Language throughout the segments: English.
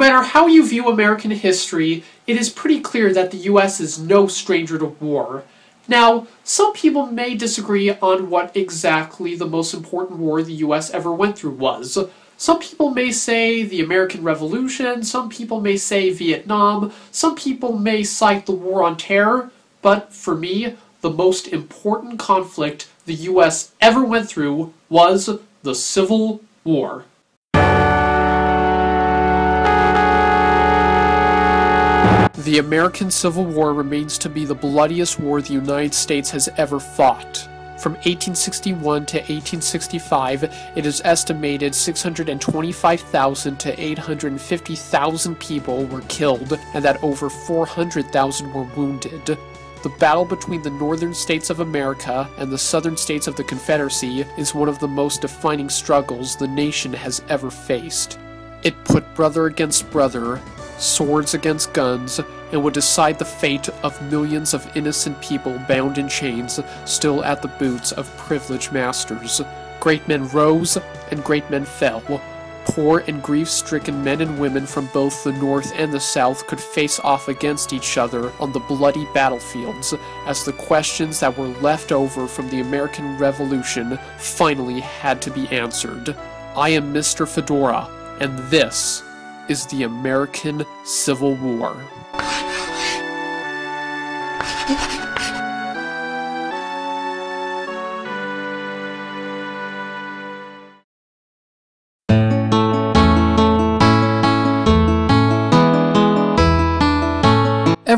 No matter how you view American history, it is pretty clear that the US is no stranger to war. Now, some people may disagree on what exactly the most important war the US ever went through was. Some people may say the American Revolution, some people may say Vietnam, some people may cite the War on Terror, but for me, the most important conflict the US ever went through was the Civil War. The American Civil War remains to be the bloodiest war the United States has ever fought. From 1861 to 1865, it is estimated 625,000 to 850,000 people were killed and that over 400,000 were wounded. The battle between the northern states of America and the southern states of the Confederacy is one of the most defining struggles the nation has ever faced. It put brother against brother, swords against guns, and would decide the fate of millions of innocent people bound in chains still at the boots of privileged masters. Great men rose and great men fell. Poor and grief stricken men and women from both the North and the South could face off against each other on the bloody battlefields as the questions that were left over from the American Revolution finally had to be answered. I am Mr. Fedora, and this is the American Civil War.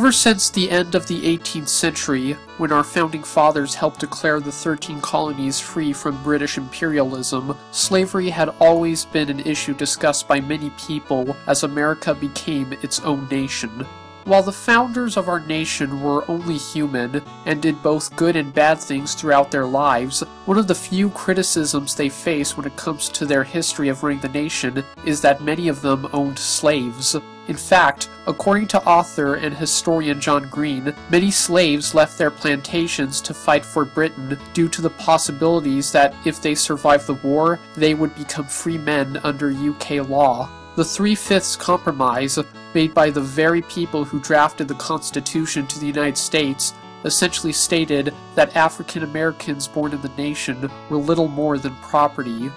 Ever since the end of the 18th century, when our founding fathers helped declare the 13 colonies free from British imperialism, slavery had always been an issue discussed by many people as America became its own nation. While the founders of our nation were only human and did both good and bad things throughout their lives, one of the few criticisms they face when it comes to their history of running the nation is that many of them owned slaves. In fact, according to author and historian John Green, many slaves left their plantations to fight for Britain due to the possibilities that if they survived the war, they would become free men under UK law. The Three Fifths Compromise, made by the very people who drafted the Constitution to the United States, essentially stated that African Americans born in the nation were little more than property.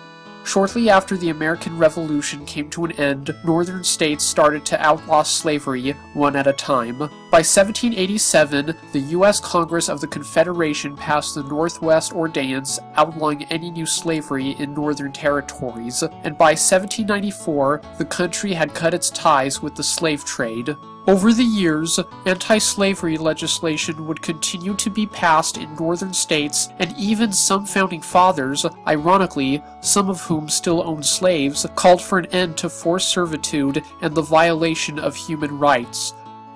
Shortly after the American Revolution came to an end, northern states started to outlaw slavery one at a time. By 1787, the U.S. Congress of the Confederation passed the Northwest Ordinance outlawing any new slavery in northern territories, and by 1794, the country had cut its ties with the slave trade. Over the years, anti slavery legislation would continue to be passed in northern states, and even some founding fathers, ironically, some of whom still owned slaves, called for an end to forced servitude and the violation of human rights.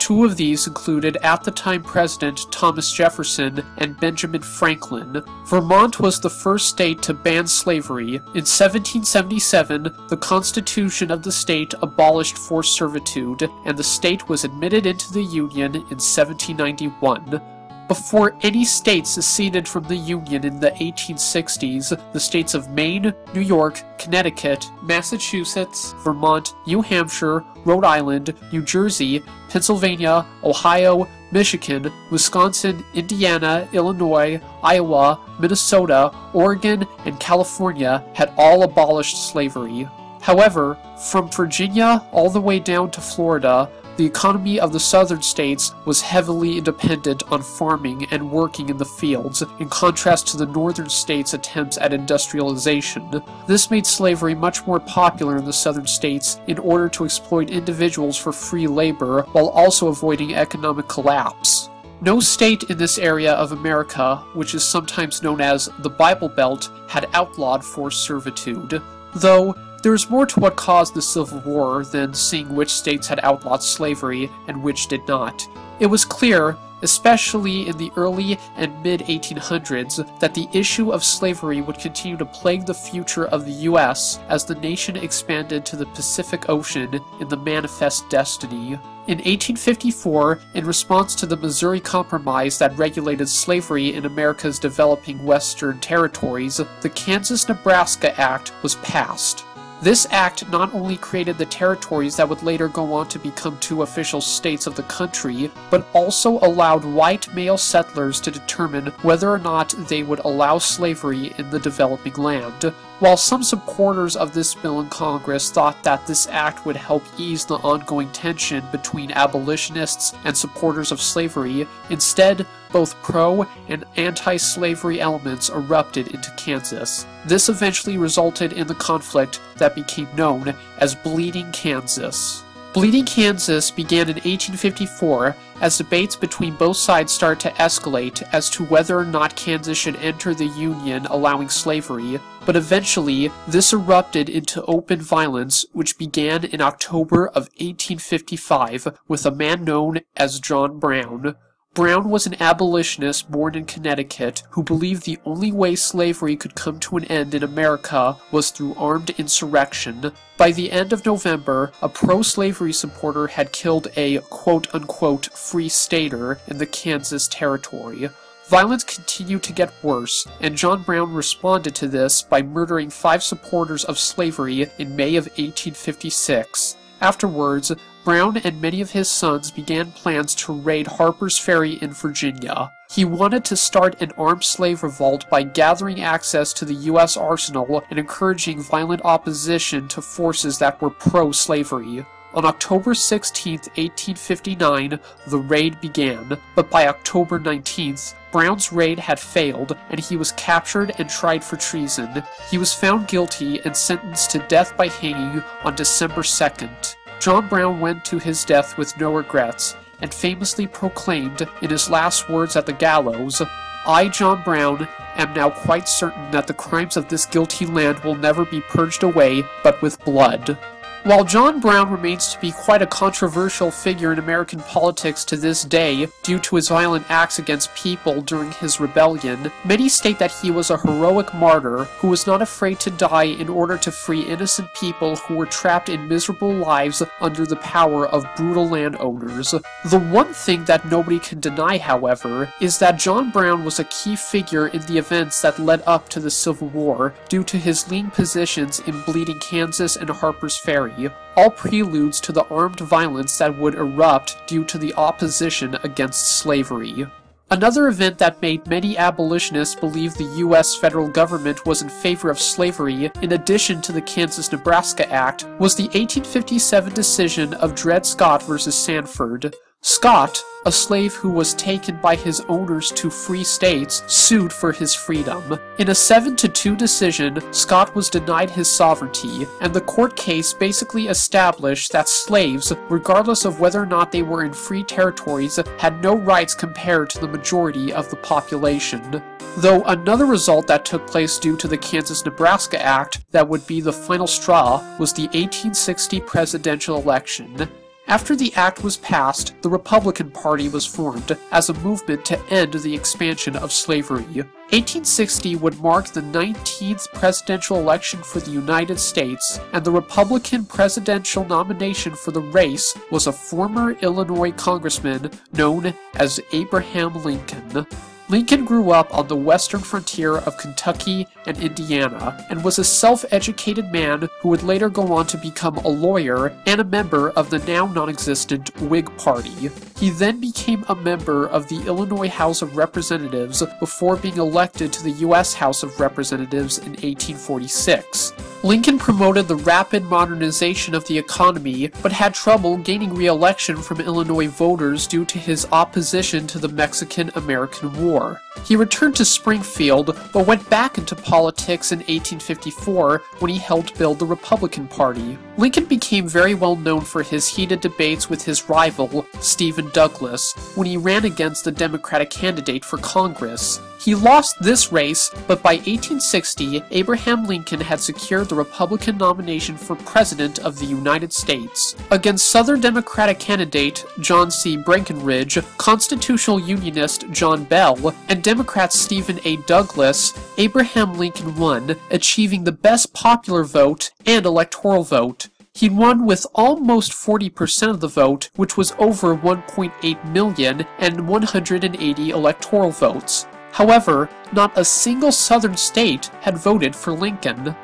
Two of these included at the time President Thomas Jefferson and Benjamin Franklin. Vermont was the first state to ban slavery. In 1777, the Constitution of the state abolished forced servitude, and the state was admitted into the Union in 1791. Before any state seceded from the Union in the 1860s, the states of Maine, New York, Connecticut, Massachusetts, Vermont, New Hampshire, Rhode Island, New Jersey, Pennsylvania, Ohio, Michigan, Wisconsin, Indiana, Illinois, Iowa, Minnesota, Oregon, and California had all abolished slavery. However, from Virginia all the way down to Florida, the economy of the southern states was heavily dependent on farming and working in the fields, in contrast to the northern states' attempts at industrialization. This made slavery much more popular in the southern states in order to exploit individuals for free labor while also avoiding economic collapse. No state in this area of America, which is sometimes known as the Bible Belt, had outlawed forced servitude. Though there is more to what caused the Civil War than seeing which states had outlawed slavery and which did not. It was clear, especially in the early and mid 1800s, that the issue of slavery would continue to plague the future of the U.S. as the nation expanded to the Pacific Ocean in the Manifest Destiny. In 1854, in response to the Missouri Compromise that regulated slavery in America's developing western territories, the Kansas Nebraska Act was passed. This act not only created the territories that would later go on to become two official states of the country, but also allowed white male settlers to determine whether or not they would allow slavery in the developing land. While some supporters of this bill in Congress thought that this act would help ease the ongoing tension between abolitionists and supporters of slavery, instead, both pro and anti slavery elements erupted into Kansas. This eventually resulted in the conflict that became known as Bleeding Kansas. Bleeding Kansas began in 1854 as debates between both sides started to escalate as to whether or not Kansas should enter the Union allowing slavery, but eventually this erupted into open violence which began in October of 1855 with a man known as John Brown. Brown was an abolitionist born in Connecticut who believed the only way slavery could come to an end in America was through armed insurrection. By the end of November, a pro slavery supporter had killed a quote unquote free stater in the Kansas Territory. Violence continued to get worse, and John Brown responded to this by murdering five supporters of slavery in May of 1856. Afterwards, Brown and many of his sons began plans to raid Harper's Ferry in Virginia. He wanted to start an armed slave revolt by gathering access to the U.S. arsenal and encouraging violent opposition to forces that were pro slavery. On October 16, 1859, the raid began, but by October 19th, Brown's raid had failed and he was captured and tried for treason. He was found guilty and sentenced to death by hanging on December 2nd. John Brown went to his death with no regrets and famously proclaimed in his last words at the gallows, I, John Brown, am now quite certain that the crimes of this guilty land will never be purged away but with blood. While John Brown remains to be quite a controversial figure in American politics to this day due to his violent acts against people during his rebellion, many state that he was a heroic martyr who was not afraid to die in order to free innocent people who were trapped in miserable lives under the power of brutal landowners. The one thing that nobody can deny, however, is that John Brown was a key figure in the events that led up to the Civil War due to his lean positions in Bleeding Kansas and Harper's Ferry all preludes to the armed violence that would erupt due to the opposition against slavery. Another event that made many abolitionists believe the U.S. federal government was in favor of slavery, in addition to the Kansas Nebraska Act, was the 1857 decision of Dred Scott v. Sandford. Scott, a slave who was taken by his owners to free states, sued for his freedom. In a 7 to 2 decision, Scott was denied his sovereignty, and the court case basically established that slaves, regardless of whether or not they were in free territories, had no rights compared to the majority of the population. Though another result that took place due to the Kansas Nebraska Act that would be the final straw was the 1860 presidential election. After the act was passed, the Republican Party was formed as a movement to end the expansion of slavery. 1860 would mark the 19th presidential election for the United States, and the Republican presidential nomination for the race was a former Illinois congressman known as Abraham Lincoln. Lincoln grew up on the western frontier of Kentucky and Indiana, and was a self educated man who would later go on to become a lawyer and a member of the now non existent Whig Party. He then became a member of the Illinois House of Representatives before being elected to the U.S. House of Representatives in 1846. Lincoln promoted the rapid modernization of the economy, but had trouble gaining re election from Illinois voters due to his opposition to the Mexican American War. He returned to Springfield, but went back into politics in 1854 when he helped build the Republican Party. Lincoln became very well known for his heated debates with his rival, Stephen Douglas, when he ran against the Democratic candidate for Congress. He lost this race, but by 1860, Abraham Lincoln had secured the Republican nomination for President of the United States. Against Southern Democratic candidate John C. Breckinridge, constitutional unionist John Bell, and Democrat Stephen A. Douglas, Abraham Lincoln won, achieving the best popular vote and electoral vote. He won with almost 40% of the vote, which was over 1.8 million and 180 electoral votes. However, not a single southern state had voted for Lincoln.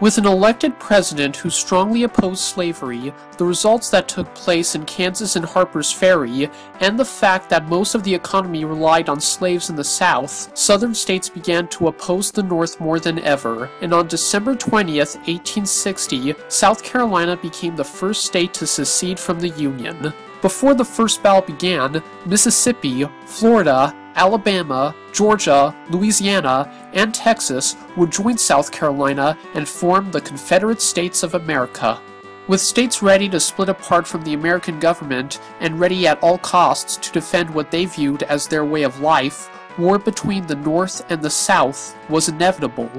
With an elected president who strongly opposed slavery, the results that took place in Kansas and Harper's Ferry, and the fact that most of the economy relied on slaves in the South, Southern states began to oppose the North more than ever, and on December 20th, 1860, South Carolina became the first state to secede from the Union. Before the first battle began, Mississippi, Florida, Alabama, Georgia, Louisiana, and Texas would join South Carolina and form the Confederate States of America. With states ready to split apart from the American government and ready at all costs to defend what they viewed as their way of life, war between the North and the South was inevitable.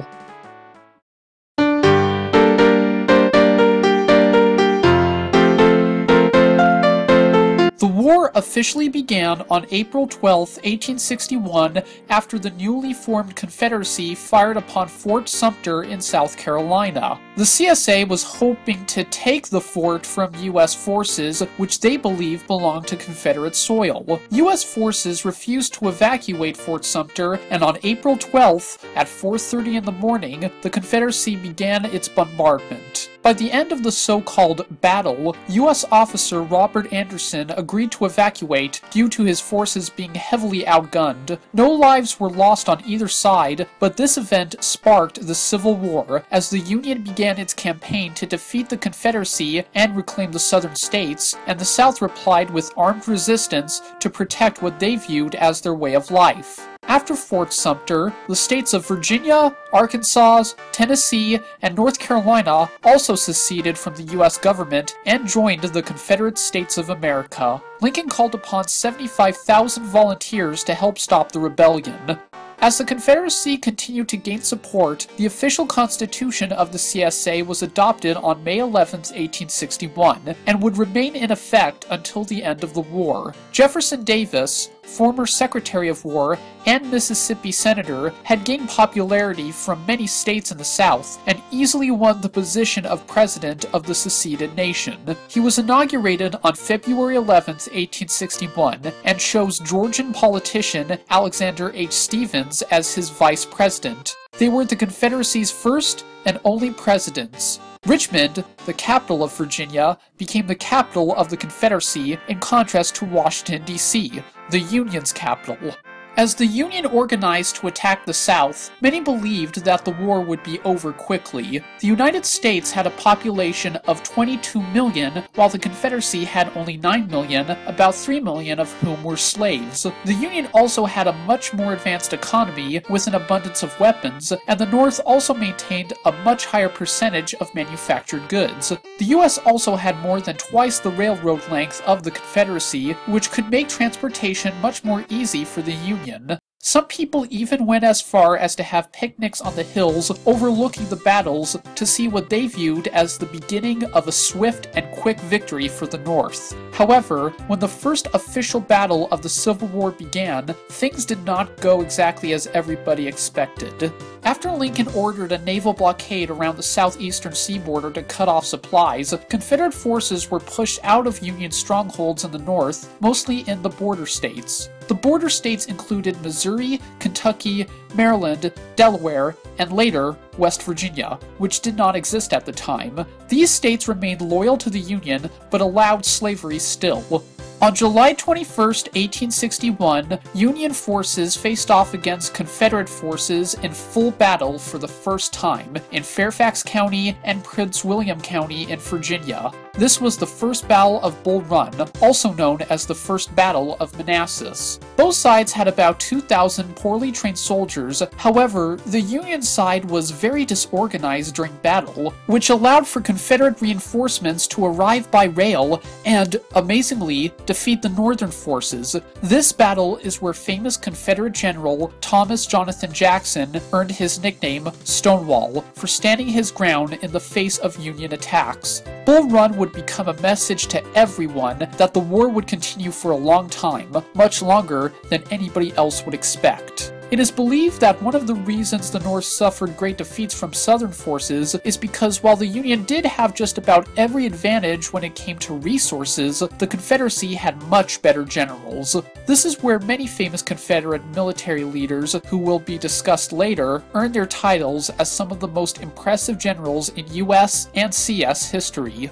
War officially began on April 12, 1861, after the newly formed Confederacy fired upon Fort Sumter in South Carolina. The CSA was hoping to take the fort from U.S. forces, which they believed belonged to Confederate soil. U.S. forces refused to evacuate Fort Sumter, and on April 12th, at 4.30 in the morning, the Confederacy began its bombardment. By the end of the so-called battle, U.S. officer Robert Anderson agreed to evacuate due to his forces being heavily outgunned. No lives were lost on either side, but this event sparked the Civil War as the Union began its campaign to defeat the Confederacy and reclaim the southern states, and the South replied with armed resistance to protect what they viewed as their way of life. After Fort Sumter, the states of Virginia, Arkansas, Tennessee, and North Carolina also seceded from the U.S. government and joined the Confederate States of America. Lincoln called upon 75,000 volunteers to help stop the rebellion. As the Confederacy continued to gain support, the official constitution of the CSA was adopted on May 11, 1861, and would remain in effect until the end of the war. Jefferson Davis, former Secretary of War and Mississippi Senator, had gained popularity from many states in the South and easily won the position of President of the seceded nation. He was inaugurated on February 11, 1861, and chose Georgian politician Alexander H. Stephens as his vice president. They were the Confederacy's first and only presidents. Richmond, the capital of Virginia, became the capital of the Confederacy in contrast to Washington, D.C., the Union's capital. As the Union organized to attack the South, many believed that the war would be over quickly. The United States had a population of 22 million, while the Confederacy had only 9 million, about 3 million of whom were slaves. The Union also had a much more advanced economy with an abundance of weapons, and the North also maintained a much higher percentage of manufactured goods. The US also had more than twice the railroad length of the Confederacy, which could make transportation much more easy for the Union. Union. Some people even went as far as to have picnics on the hills overlooking the battles to see what they viewed as the beginning of a swift and quick victory for the North. However, when the first official battle of the Civil War began, things did not go exactly as everybody expected. After Lincoln ordered a naval blockade around the southeastern seaboard to cut off supplies, Confederate forces were pushed out of Union strongholds in the North, mostly in the border states. The border states included Missouri, Kentucky, Maryland, Delaware, and later, West Virginia, which did not exist at the time. These states remained loyal to the Union, but allowed slavery still. On July 21, 1861, Union forces faced off against Confederate forces in full battle for the first time in Fairfax County and Prince William County in Virginia. This was the first Battle of Bull Run, also known as the First Battle of Manassas. Both sides had about 2,000 poorly trained soldiers, however, the Union side was very disorganized during battle, which allowed for Confederate reinforcements to arrive by rail and, amazingly, defeat the Northern forces. This battle is where famous Confederate General Thomas Jonathan Jackson earned his nickname Stonewall for standing his ground in the face of Union attacks. Bull Run would become a message to everyone that the war would continue for a long time, much longer than anybody else would expect. It is believed that one of the reasons the North suffered great defeats from Southern forces is because while the Union did have just about every advantage when it came to resources, the Confederacy had much better generals. This is where many famous Confederate military leaders, who will be discussed later, earned their titles as some of the most impressive generals in US and CS history.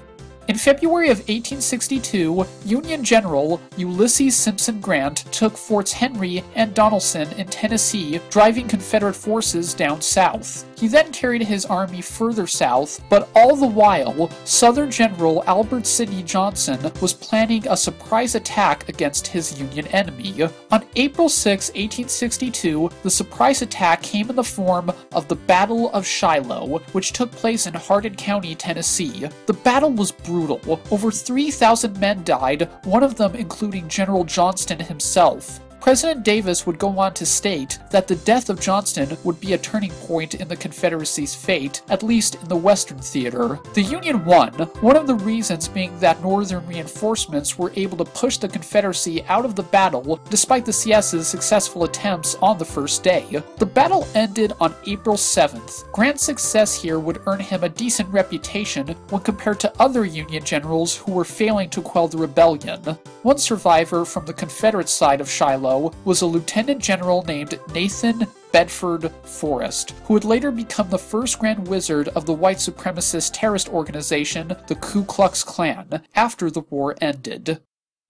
In February of 1862, Union General Ulysses Simpson Grant took Forts Henry and Donelson in Tennessee, driving Confederate forces down south. He then carried his army further south, but all the while, Southern General Albert Sidney Johnston was planning a surprise attack against his Union enemy. On April 6, 1862, the surprise attack came in the form of the Battle of Shiloh, which took place in Hardin County, Tennessee. The battle was brutal brutal. Over 3,000 men died, one of them including General Johnston himself. President Davis would go on to state that the death of Johnston would be a turning point in the Confederacy's fate, at least in the Western theater. The Union won, one of the reasons being that Northern reinforcements were able to push the Confederacy out of the battle despite the CS's successful attempts on the first day. The battle ended on April 7th. Grant's success here would earn him a decent reputation when compared to other Union generals who were failing to quell the rebellion. One survivor from the Confederate side of Shiloh was a lieutenant general named Nathan Bedford Forrest, who would later become the first Grand Wizard of the white supremacist terrorist organization, the Ku Klux Klan, after the war ended.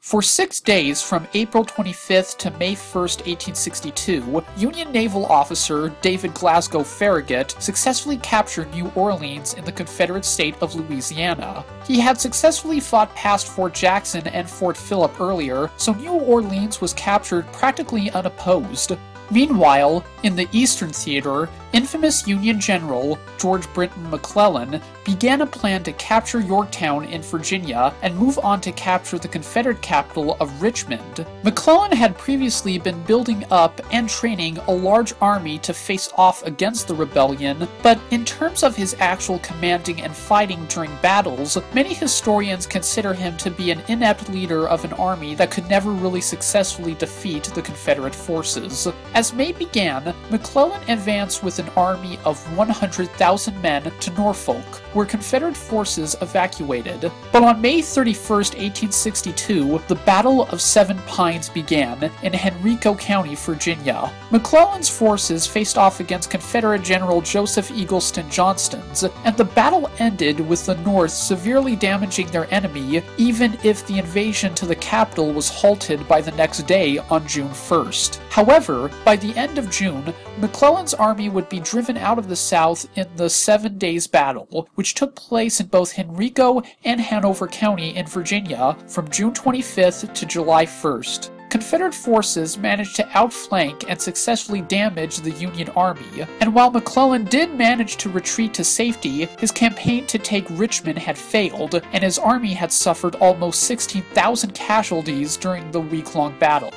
For six days, from April 25th to May 1st, 1862, Union naval officer David Glasgow Farragut successfully captured New Orleans in the Confederate state of Louisiana. He had successfully fought past Fort Jackson and Fort Philip earlier, so New Orleans was captured practically unopposed. Meanwhile, in the Eastern Theater, infamous Union General George Brinton McClellan began a plan to capture Yorktown in Virginia and move on to capture the Confederate capital of Richmond. McClellan had previously been building up and training a large army to face off against the rebellion, but in terms of his actual commanding and fighting during battles, many historians consider him to be an inept leader of an army that could never really successfully defeat the Confederate forces. As May began, McClellan advanced with an army of 100,000 men to Norfolk, where Confederate forces evacuated. But on May 31, 1862, the Battle of Seven Pines began in Henrico County, Virginia. McClellan's forces faced off against Confederate General Joseph Eggleston Johnston's, and the battle ended with the North severely damaging their enemy, even if the invasion to the capital was halted by the next day on June 1st. However, by the end of June, McClellan's army would be driven out of the South in the Seven Days Battle, which took place in both Henrico and Hanover County in Virginia from June 25th to July 1st. Confederate forces managed to outflank and successfully damage the Union Army, and while McClellan did manage to retreat to safety, his campaign to take Richmond had failed, and his army had suffered almost 16,000 casualties during the week long battle.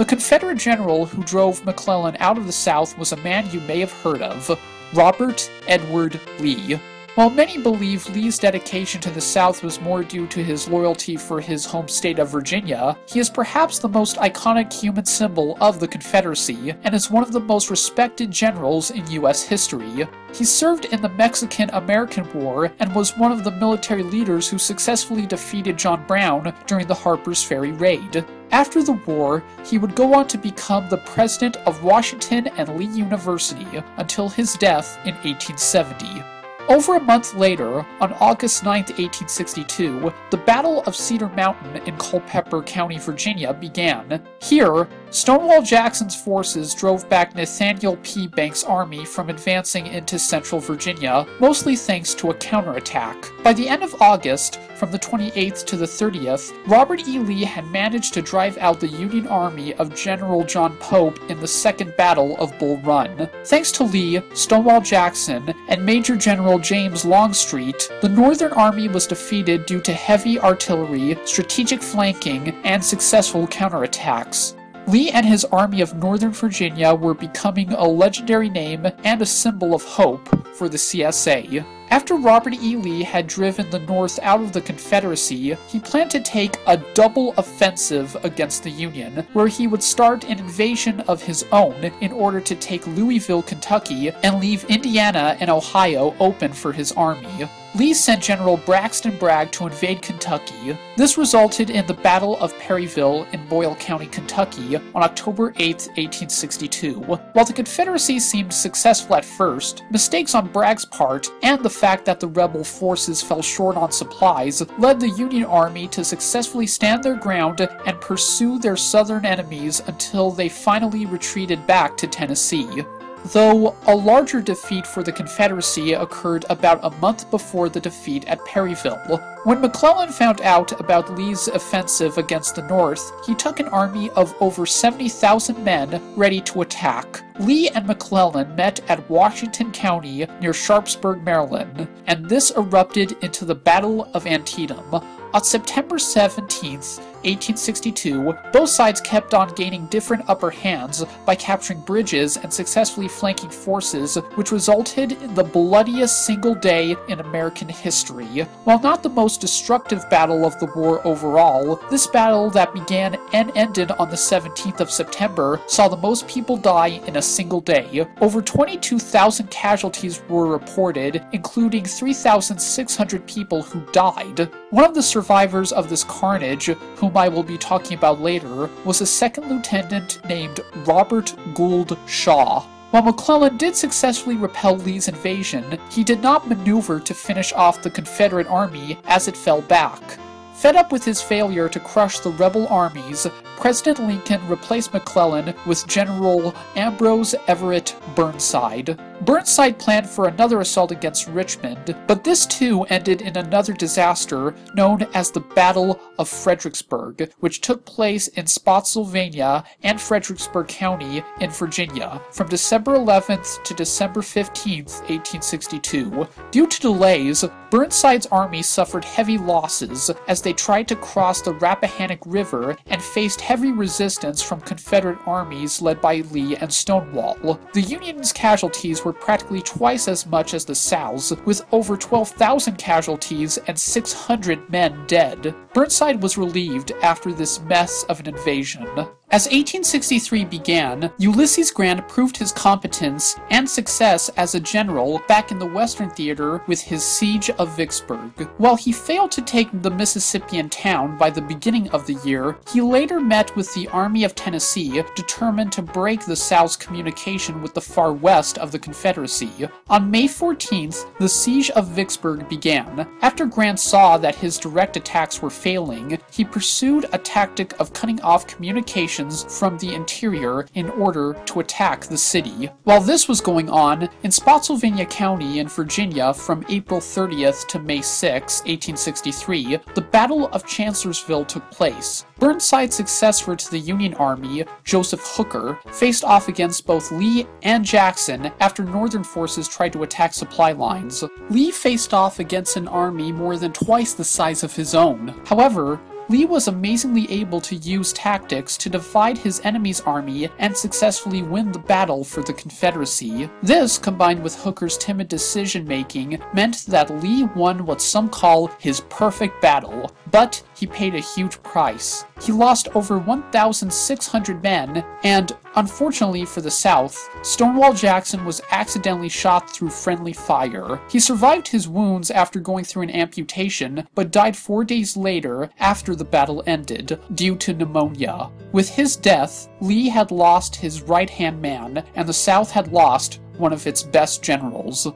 The Confederate general who drove McClellan out of the South was a man you may have heard of Robert Edward Lee. While many believe Lee's dedication to the South was more due to his loyalty for his home state of Virginia, he is perhaps the most iconic human symbol of the Confederacy and is one of the most respected generals in U.S. history. He served in the Mexican American War and was one of the military leaders who successfully defeated John Brown during the Harper's Ferry raid. After the war, he would go on to become the president of Washington and Lee University until his death in 1870. Over a month later, on August 9, 1862, the Battle of Cedar Mountain in Culpeper County, Virginia began. Here, Stonewall Jackson's forces drove back Nathaniel P. Banks' army from advancing into central Virginia, mostly thanks to a counterattack. By the end of August, from the 28th to the 30th, Robert E. Lee had managed to drive out the Union army of General John Pope in the Second Battle of Bull Run. Thanks to Lee, Stonewall Jackson, and Major General James Longstreet, the Northern Army was defeated due to heavy artillery, strategic flanking, and successful counterattacks. Lee and his Army of Northern Virginia were becoming a legendary name and a symbol of hope for the CSA. After Robert E. Lee had driven the North out of the Confederacy, he planned to take a double offensive against the Union, where he would start an invasion of his own in order to take Louisville, Kentucky, and leave Indiana and Ohio open for his army. Lee sent General Braxton Bragg to invade Kentucky. This resulted in the Battle of Perryville in Boyle County, Kentucky, on October 8, 1862. While the Confederacy seemed successful at first, mistakes on Bragg's part and the fact that the rebel forces fell short on supplies led the Union Army to successfully stand their ground and pursue their southern enemies until they finally retreated back to Tennessee though a larger defeat for the Confederacy occurred about a month before the defeat at Perryville. When McClellan found out about Lee's offensive against the North, he took an army of over 70,000 men ready to attack. Lee and McClellan met at Washington County near Sharpsburg, Maryland, and this erupted into the Battle of Antietam. On September 17th, 1862, both sides kept on gaining different upper hands by capturing bridges and successfully flanking forces, which resulted in the bloodiest single day in American history. While not the most destructive battle of the war overall, this battle that began and ended on the 17th of September saw the most people die in a single day. Over 22,000 casualties were reported, including 3,600 people who died. One of the survivors of this carnage, whom whom I will be talking about later, was a second lieutenant named Robert Gould Shaw. While McClellan did successfully repel Lee's invasion, he did not maneuver to finish off the Confederate army as it fell back. Fed up with his failure to crush the rebel armies, President Lincoln replaced McClellan with General Ambrose Everett Burnside. Burnside planned for another assault against Richmond, but this too ended in another disaster known as the Battle of Fredericksburg, which took place in Spotsylvania and Fredericksburg County in Virginia from December 11th to December 15th, 1862. Due to delays, Burnside's army suffered heavy losses as they tried to cross the Rappahannock River and faced heavy resistance from Confederate armies led by Lee and Stonewall. The Union's casualties were practically twice as much as the South's, with over 12,000 casualties and 600 men dead. Burnside was relieved after this mess of an invasion. As 1863 began, Ulysses Grant proved his competence and success as a general back in the Western Theater with his siege of Vicksburg. While he failed to take the Mississippian town by the beginning of the year, he later met with the Army of Tennessee, determined to break the South's communication with the far west of the Confederacy. On May 14th, the siege of Vicksburg began. After Grant saw that his direct attacks were failing, he pursued a tactic of cutting off communication from the interior in order to attack the city. While this was going on, in Spotsylvania County in Virginia from April 30th to May 6, 1863, the Battle of Chancellorsville took place. Burnside's successor to the Union Army, Joseph Hooker, faced off against both Lee and Jackson after Northern forces tried to attack supply lines. Lee faced off against an army more than twice the size of his own. However, Lee was amazingly able to use tactics to divide his enemy's army and successfully win the battle for the Confederacy. This, combined with Hooker's timid decision making, meant that Lee won what some call his perfect battle, but he paid a huge price. He lost over 1,600 men, and unfortunately for the South, Stonewall Jackson was accidentally shot through friendly fire. He survived his wounds after going through an amputation, but died four days later after the battle ended, due to pneumonia. With his death, Lee had lost his right hand man, and the South had lost one of its best generals.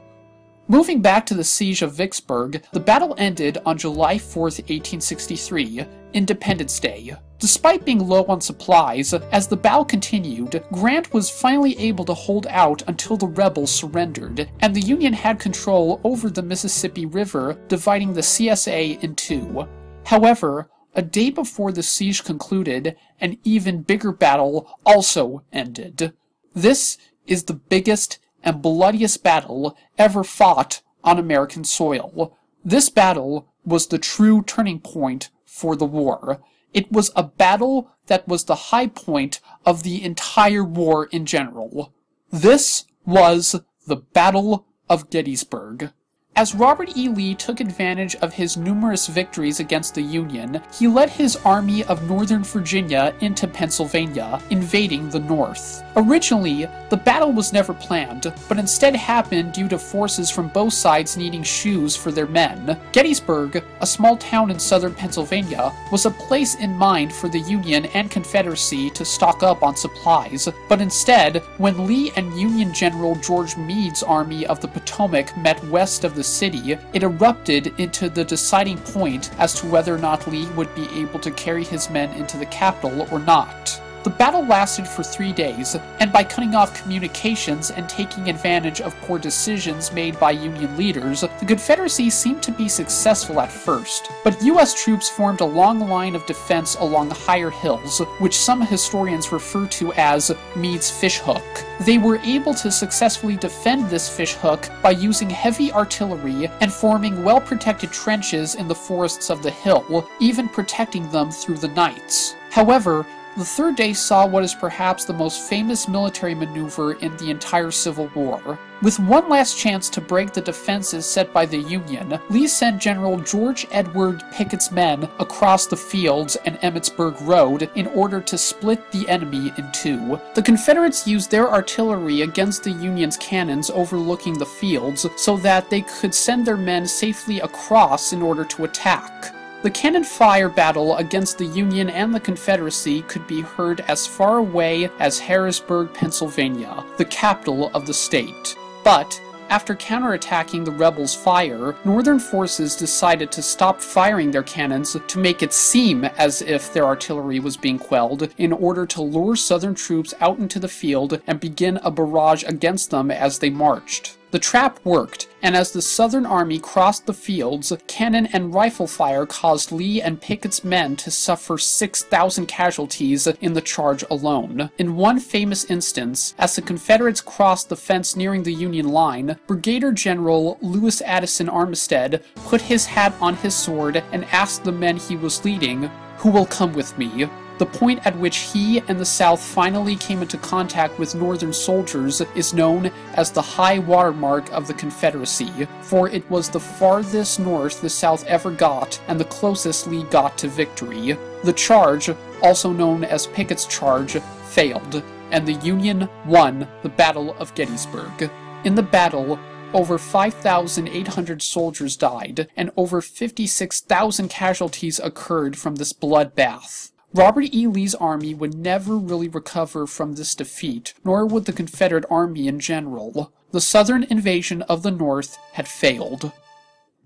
Moving back to the siege of Vicksburg, the battle ended on July 4, 1863, Independence Day. Despite being low on supplies, as the battle continued, Grant was finally able to hold out until the rebels surrendered, and the Union had control over the Mississippi River, dividing the CSA in two. However, a day before the siege concluded, an even bigger battle also ended. This is the biggest and bloodiest battle ever fought on American soil. This battle was the true turning point for the war. It was a battle that was the high point of the entire war in general. This was the Battle of Gettysburg. As Robert E. Lee took advantage of his numerous victories against the Union, he led his Army of Northern Virginia into Pennsylvania, invading the North. Originally, the battle was never planned, but instead happened due to forces from both sides needing shoes for their men. Gettysburg, a small town in southern Pennsylvania, was a place in mind for the Union and Confederacy to stock up on supplies, but instead, when Lee and Union General George Meade's Army of the Potomac met west of the city, it erupted into the deciding point as to whether or not Lee would be able to carry his men into the capital or not. The battle lasted for three days, and by cutting off communications and taking advantage of poor decisions made by Union leaders, the Confederacy seemed to be successful at first. But US troops formed a long line of defense along higher hills, which some historians refer to as Meade's fishhook. They were able to successfully defend this fishhook by using heavy artillery and forming well protected trenches in the forests of the hill, even protecting them through the nights. However, the third day saw what is perhaps the most famous military maneuver in the entire Civil War. With one last chance to break the defenses set by the Union, Lee sent General George Edward Pickett's men across the fields and Emmitsburg Road in order to split the enemy in two. The Confederates used their artillery against the Union's cannons overlooking the fields so that they could send their men safely across in order to attack. The cannon fire battle against the Union and the Confederacy could be heard as far away as Harrisburg, Pennsylvania, the capital of the state. But, after counterattacking the rebels' fire, Northern forces decided to stop firing their cannons to make it seem as if their artillery was being quelled in order to lure Southern troops out into the field and begin a barrage against them as they marched. The trap worked, and as the Southern Army crossed the fields, cannon and rifle fire caused Lee and Pickett's men to suffer 6,000 casualties in the charge alone. In one famous instance, as the Confederates crossed the fence nearing the Union line, Brigadier General Lewis Addison Armistead put his hat on his sword and asked the men he was leading, Who will come with me? The point at which he and the South finally came into contact with Northern soldiers is known as the high water mark of the Confederacy, for it was the farthest north the South ever got and the closest Lee got to victory. The charge, also known as Pickett's Charge, failed, and the Union won the Battle of Gettysburg. In the battle, over 5,800 soldiers died, and over 56,000 casualties occurred from this bloodbath. Robert E. Lee's army would never really recover from this defeat, nor would the Confederate army in general. The southern invasion of the North had failed.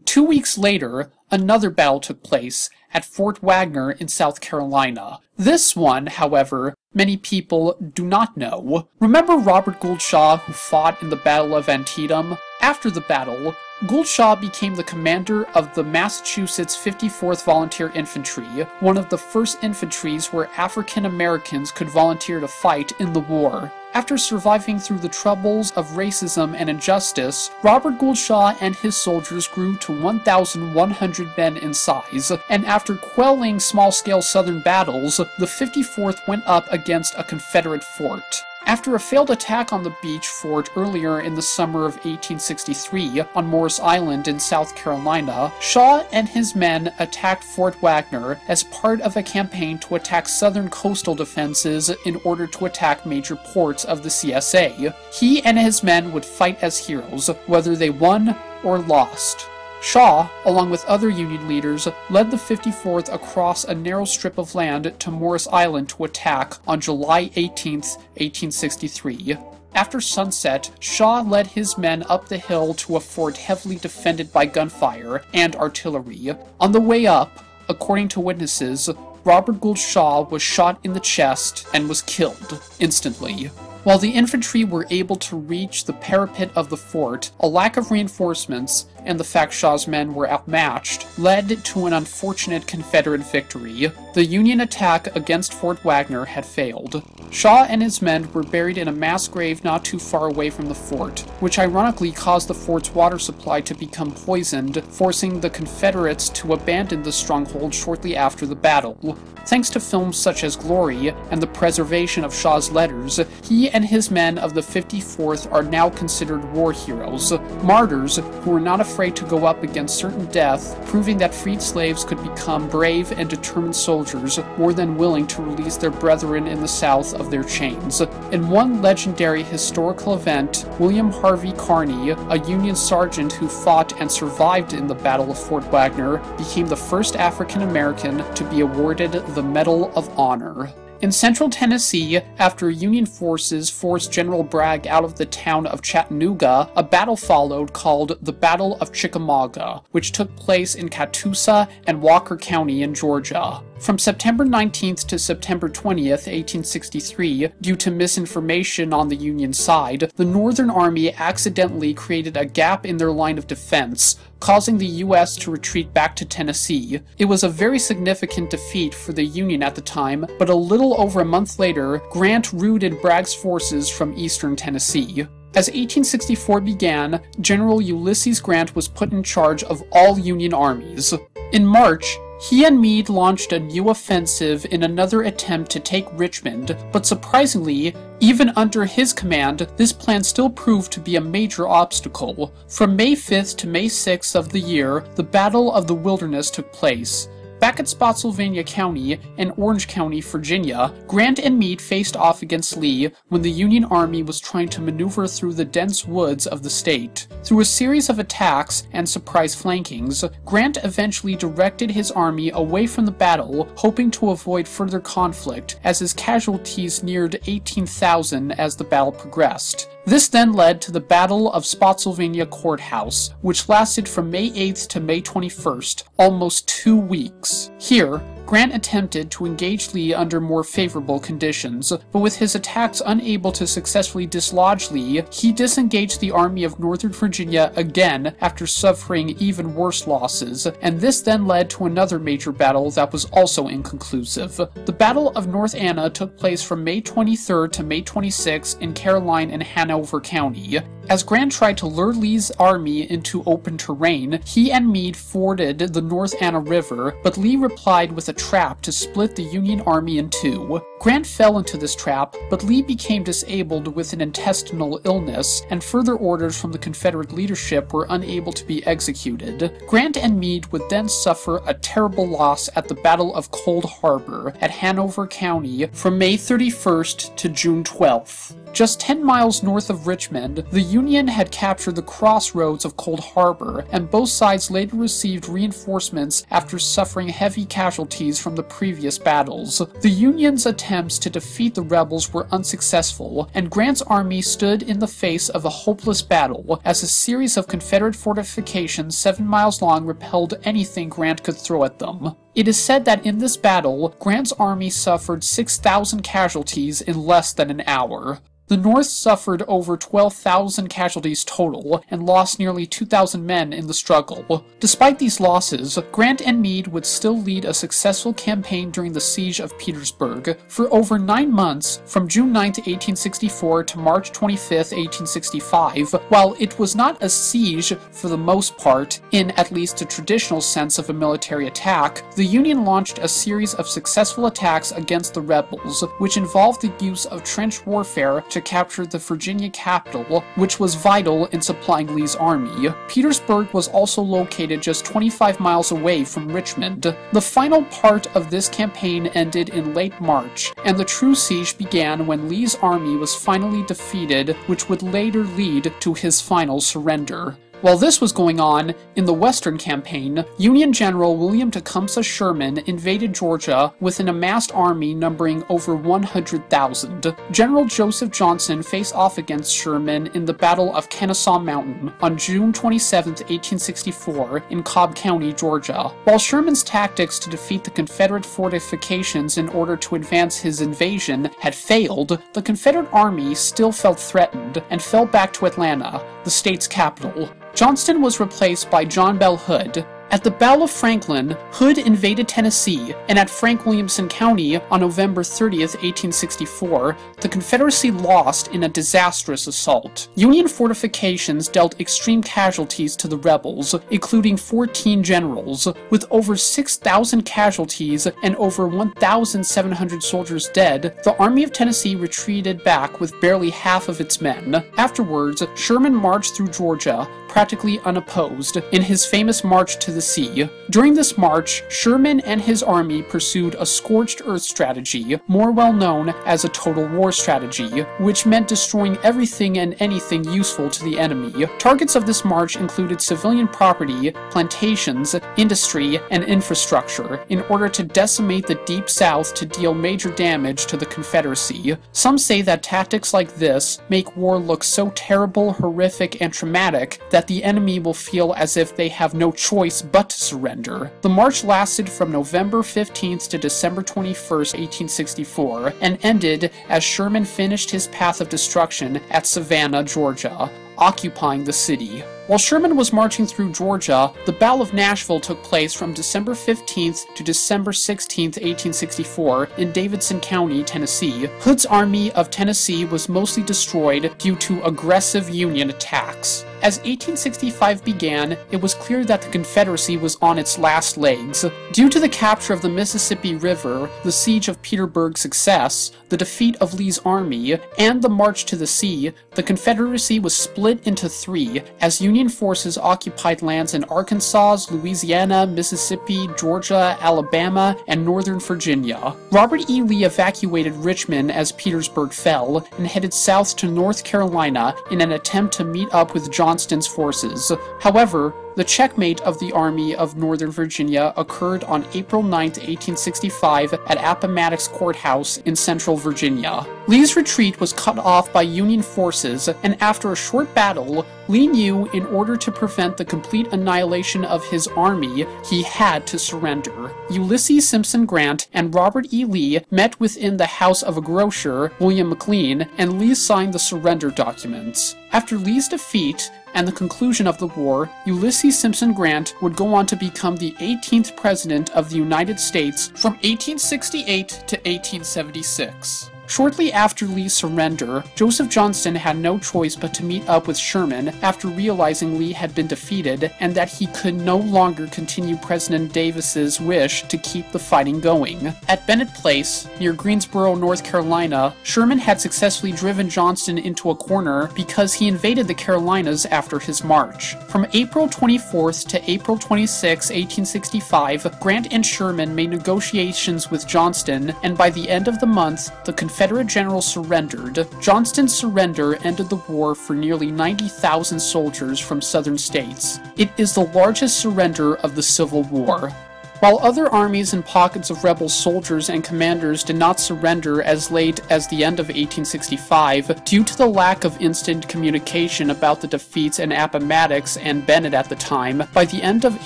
Two weeks later, another battle took place at Fort Wagner in South Carolina. This one, however, many people do not know. Remember Robert Gould Shaw who fought in the Battle of Antietam? After the battle, Gould Shaw became the commander of the Massachusetts 54th Volunteer Infantry, one of the first infantries where African Americans could volunteer to fight in the war. After surviving through the troubles of racism and injustice, Robert Gould Shaw and his soldiers grew to 1,100 men in size, and after quelling small scale Southern battles, the 54th went up against a Confederate fort. After a failed attack on the beach fort earlier in the summer of 1863 on Morris Island in South Carolina, Shaw and his men attacked Fort Wagner as part of a campaign to attack southern coastal defenses in order to attack major ports of the CSA. He and his men would fight as heroes, whether they won or lost. Shaw, along with other Union leaders, led the 54th across a narrow strip of land to Morris Island to attack on July 18, 1863. After sunset, Shaw led his men up the hill to a fort heavily defended by gunfire and artillery. On the way up, according to witnesses, Robert Gould Shaw was shot in the chest and was killed instantly. While the infantry were able to reach the parapet of the fort, a lack of reinforcements and the fact Shaw's men were outmatched led to an unfortunate Confederate victory. The Union attack against Fort Wagner had failed. Shaw and his men were buried in a mass grave not too far away from the fort, which ironically caused the fort's water supply to become poisoned, forcing the Confederates to abandon the stronghold shortly after the battle. Thanks to films such as Glory and the preservation of Shaw's letters, he and his men of the 54th are now considered war heroes, martyrs who were not afraid to go up against certain death, proving that freed slaves could become brave and determined soldiers more than willing to release their brethren in the South of their chains. In one legendary historical event, William Harvey Carney, a Union sergeant who fought and survived in the Battle of Fort Wagner, became the first African American to be awarded the Medal of Honor. In central Tennessee, after Union forces forced General Bragg out of the town of Chattanooga, a battle followed called the Battle of Chickamauga, which took place in Catoosa and Walker County in Georgia. From September 19th to September 20th, 1863, due to misinformation on the Union side, the Northern Army accidentally created a gap in their line of defense, causing the U.S. to retreat back to Tennessee. It was a very significant defeat for the Union at the time, but a little over a month later, Grant routed Bragg's forces from eastern Tennessee. As 1864 began, General Ulysses Grant was put in charge of all Union armies. In March, he and Meade launched a new offensive in another attempt to take Richmond, but surprisingly, even under his command, this plan still proved to be a major obstacle. From May 5th to May 6th of the year, the Battle of the Wilderness took place. Back at Spotsylvania County and Orange County, Virginia, Grant and Meade faced off against Lee when the Union Army was trying to maneuver through the dense woods of the state. Through a series of attacks and surprise flankings, Grant eventually directed his army away from the battle, hoping to avoid further conflict as his casualties neared 18,000 as the battle progressed. This then led to the Battle of Spotsylvania Courthouse, which lasted from May 8th to May 21st, almost two weeks. Here, Grant attempted to engage Lee under more favorable conditions, but with his attacks unable to successfully dislodge Lee, he disengaged the Army of Northern Virginia again after suffering even worse losses, and this then led to another major battle that was also inconclusive. The Battle of North Anna took place from May 23rd to May 26th in Caroline and Hanover County. As Grant tried to lure Lee's army into open terrain, he and Meade forded the North Anna River, but Lee replied with a trap to split the Union army in two. Grant fell into this trap, but Lee became disabled with an intestinal illness, and further orders from the Confederate leadership were unable to be executed. Grant and Meade would then suffer a terrible loss at the Battle of Cold Harbor at Hanover County from May 31st to June 12th. Just 10 miles north of Richmond, the Union had captured the crossroads of Cold Harbor, and both sides later received reinforcements after suffering heavy casualties from the previous battles. The Union's attempts to defeat the rebels were unsuccessful, and Grant's army stood in the face of a hopeless battle as a series of Confederate fortifications seven miles long repelled anything Grant could throw at them. It is said that in this battle, Grant's army suffered 6,000 casualties in less than an hour. The North suffered over 12,000 casualties total and lost nearly 2,000 men in the struggle. Despite these losses, Grant and Meade would still lead a successful campaign during the siege of Petersburg. For over nine months, from June 9, 1864 to March 25, 1865, while it was not a siege for the most part, in at least a traditional sense of a military attack, the Union launched a series of successful attacks against the rebels, which involved the use of trench warfare to capture the Virginia capital, which was vital in supplying Lee's army. Petersburg was also located just 25 miles away from Richmond. The final part of this campaign ended in late March, and the true siege began when Lee's army was finally defeated, which would later lead to his final surrender. While this was going on, in the Western Campaign, Union General William Tecumseh Sherman invaded Georgia with an amassed army numbering over 100,000. General Joseph Johnston faced off against Sherman in the Battle of Kennesaw Mountain on June 27, 1864, in Cobb County, Georgia. While Sherman's tactics to defeat the Confederate fortifications in order to advance his invasion had failed, the Confederate army still felt threatened and fell back to Atlanta, the state's capital. Johnston was replaced by John Bell Hood. At the Battle of Franklin, Hood invaded Tennessee, and at Frank Williamson County on November 30, 1864, the Confederacy lost in a disastrous assault. Union fortifications dealt extreme casualties to the rebels, including 14 generals, with over 6,000 casualties and over 1,700 soldiers dead. The Army of Tennessee retreated back with barely half of its men. Afterwards, Sherman marched through Georgia, practically unopposed, in his famous march to the sea. During this march, Sherman and his army pursued a scorched earth strategy, more well known as a total war strategy, which meant destroying everything and anything useful to the enemy. Targets of this march included civilian property, plantations, industry, and infrastructure, in order to decimate the Deep South to deal major damage to the Confederacy. Some say that tactics like this make war look so terrible, horrific, and traumatic that the enemy will feel as if they have no choice but surrender. The march lasted from November 15th to December 21st, 1864, and ended as Sherman finished his path of destruction at Savannah, Georgia, occupying the city. While Sherman was marching through Georgia, the Battle of Nashville took place from December 15th to December 16th, 1864, in Davidson County, Tennessee. Hood's Army of Tennessee was mostly destroyed due to aggressive Union attacks. As 1865 began, it was clear that the Confederacy was on its last legs. Due to the capture of the Mississippi River, the siege of Petersburg's success, the defeat of Lee's army, and the march to the sea, the Confederacy was split into three as Union forces occupied lands in Arkansas, Louisiana, Mississippi, Georgia, Alabama, and Northern Virginia. Robert E. Lee evacuated Richmond as Petersburg fell and headed south to North Carolina in an attempt to meet up with Johnston's forces. However, the checkmate of the Army of Northern Virginia occurred on April 9, 1865, at Appomattox Courthouse in central Virginia. Lee's retreat was cut off by Union forces, and after a short battle, Lee knew in order to prevent the complete annihilation of his army, he had to surrender. Ulysses Simpson Grant and Robert E. Lee met within the house of a grocer, William McLean, and Lee signed the surrender documents. After Lee's defeat, and the conclusion of the war, Ulysses Simpson Grant would go on to become the 18th President of the United States from 1868 to 1876. Shortly after Lee's surrender, Joseph Johnston had no choice but to meet up with Sherman after realizing Lee had been defeated and that he could no longer continue President Davis's wish to keep the fighting going. At Bennett Place, near Greensboro, North Carolina, Sherman had successfully driven Johnston into a corner because he invaded the Carolinas after his march. From April 24th to April 26, 1865, Grant and Sherman made negotiations with Johnston, and by the end of the month, the Confederacy Confederate general surrendered, Johnston's surrender ended the war for nearly 90,000 soldiers from southern states. It is the largest surrender of the Civil War. While other armies and pockets of rebel soldiers and commanders did not surrender as late as the end of 1865, due to the lack of instant communication about the defeats in Appomattox and Bennett at the time, by the end of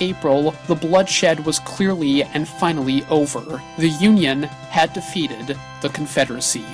April, the bloodshed was clearly and finally over. The Union had defeated the Confederacy.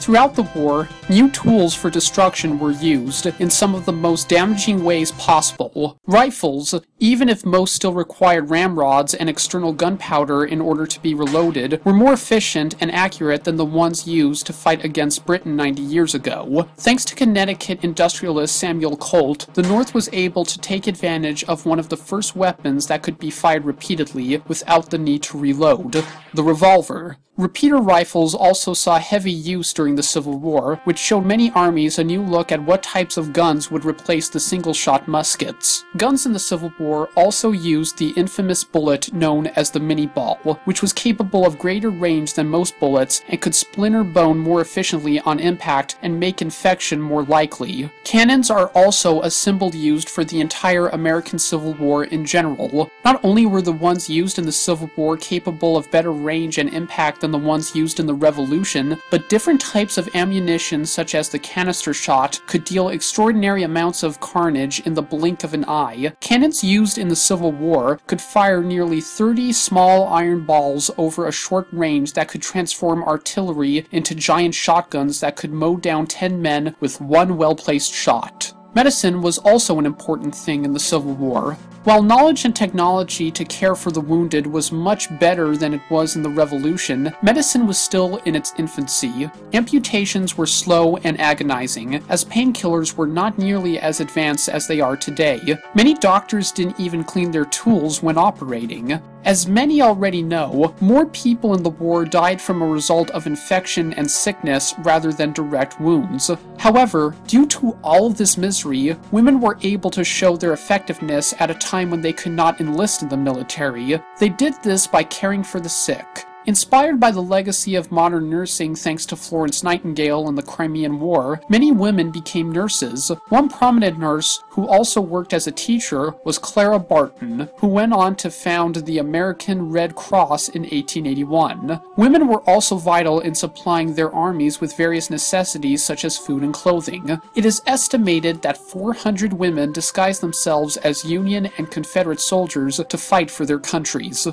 Throughout the war, new tools for destruction were used in some of the most damaging ways possible. Rifles, even if most still required ramrods and external gunpowder in order to be reloaded, were more efficient and accurate than the ones used to fight against Britain 90 years ago. Thanks to Connecticut industrialist Samuel Colt, the North was able to take advantage of one of the first weapons that could be fired repeatedly without the need to reload the revolver. Repeater rifles also saw heavy use during the Civil War, which showed many armies a new look at what types of guns would replace the single shot muskets. Guns in the Civil War also used the infamous bullet known as the minie ball, which was capable of greater range than most bullets and could splinter bone more efficiently on impact and make infection more likely. Cannons are also a symbol used for the entire American Civil War in general. Not only were the ones used in the Civil War capable of better range and impact than than the ones used in the Revolution, but different types of ammunition, such as the canister shot, could deal extraordinary amounts of carnage in the blink of an eye. Cannons used in the Civil War could fire nearly 30 small iron balls over a short range that could transform artillery into giant shotguns that could mow down 10 men with one well placed shot. Medicine was also an important thing in the Civil War. While knowledge and technology to care for the wounded was much better than it was in the Revolution, medicine was still in its infancy. Amputations were slow and agonizing, as painkillers were not nearly as advanced as they are today. Many doctors didn't even clean their tools when operating. As many already know, more people in the war died from a result of infection and sickness rather than direct wounds. However, due to all this misery, women were able to show their effectiveness at a time when they could not enlist in the military. They did this by caring for the sick. Inspired by the legacy of modern nursing thanks to Florence Nightingale and the Crimean War, many women became nurses. One prominent nurse, who also worked as a teacher, was Clara Barton, who went on to found the American Red Cross in 1881. Women were also vital in supplying their armies with various necessities such as food and clothing. It is estimated that 400 women disguised themselves as Union and Confederate soldiers to fight for their countries.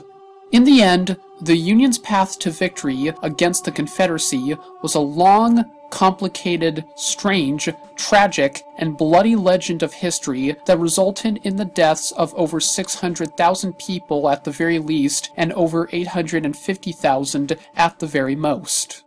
In the end, the Union's path to victory against the Confederacy was a long, complicated, strange, tragic, and bloody legend of history that resulted in the deaths of over 600,000 people at the very least and over 850,000 at the very most.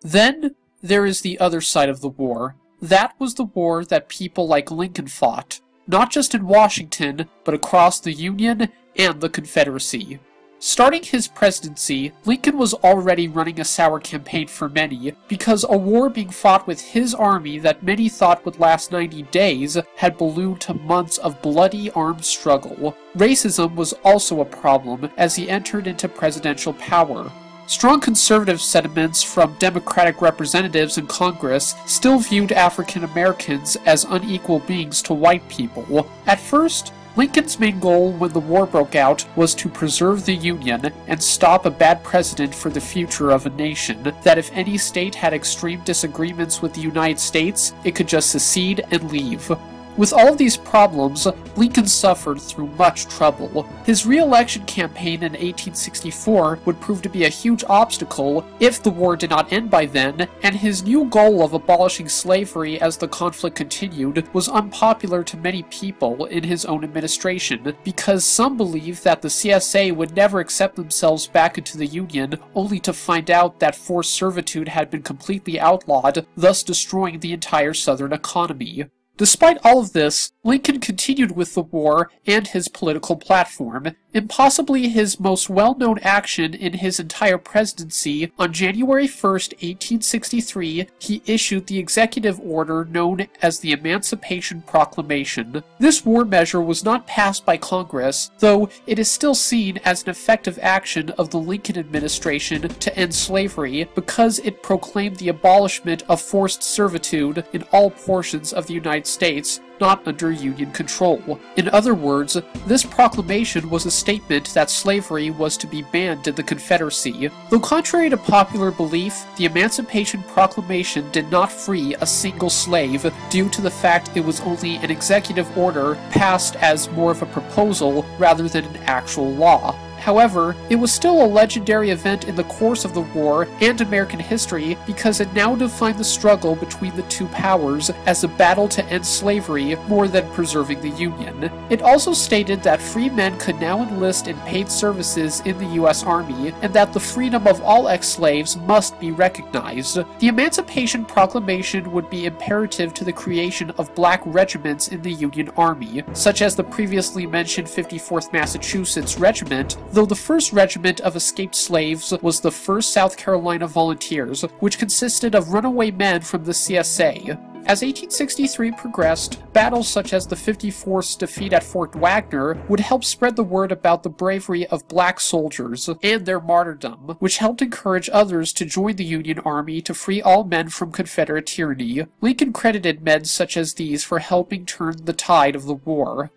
Then there is the other side of the war, that was the war that people like Lincoln fought, not just in Washington, but across the Union and the Confederacy. Starting his presidency, Lincoln was already running a sour campaign for many, because a war being fought with his army that many thought would last 90 days had ballooned to months of bloody armed struggle. Racism was also a problem as he entered into presidential power, Strong conservative sentiments from Democratic representatives in Congress still viewed African Americans as unequal beings to white people. At first, Lincoln's main goal when the war broke out was to preserve the Union and stop a bad precedent for the future of a nation that if any state had extreme disagreements with the United States, it could just secede and leave. With all these problems, Lincoln suffered through much trouble. His re-election campaign in 1864 would prove to be a huge obstacle if the war did not end by then, and his new goal of abolishing slavery as the conflict continued was unpopular to many people in his own administration, because some believed that the CSA would never accept themselves back into the Union, only to find out that forced servitude had been completely outlawed, thus destroying the entire Southern economy. Despite all of this, Lincoln continued with the war and his political platform, in possibly his most well-known action in his entire presidency, on January 1, 1863, he issued the executive order known as the Emancipation Proclamation. This war measure was not passed by Congress, though it is still seen as an effective action of the Lincoln administration to end slavery because it proclaimed the abolishment of forced servitude in all portions of the United States not under Union control. In other words, this proclamation was a statement that slavery was to be banned in the Confederacy. Though contrary to popular belief, the Emancipation Proclamation did not free a single slave due to the fact it was only an executive order passed as more of a proposal rather than an actual law. However, it was still a legendary event in the course of the war and American history because it now defined the struggle between the two powers as a battle to end slavery more than preserving the Union. It also stated that free men could now enlist in paid services in the U.S. Army and that the freedom of all ex slaves must be recognized. The Emancipation Proclamation would be imperative to the creation of black regiments in the Union Army, such as the previously mentioned 54th Massachusetts Regiment, though the 1st Regiment of Escaped Slaves was the 1st South Carolina Volunteers, which consisted of runaway men from the CSA. As 1863 progressed, battles such as the 54th's defeat at Fort Wagner would help spread the word about the bravery of black soldiers and their martyrdom, which helped encourage others to join the Union Army to free all men from Confederate tyranny. Lincoln credited men such as these for helping turn the tide of the war.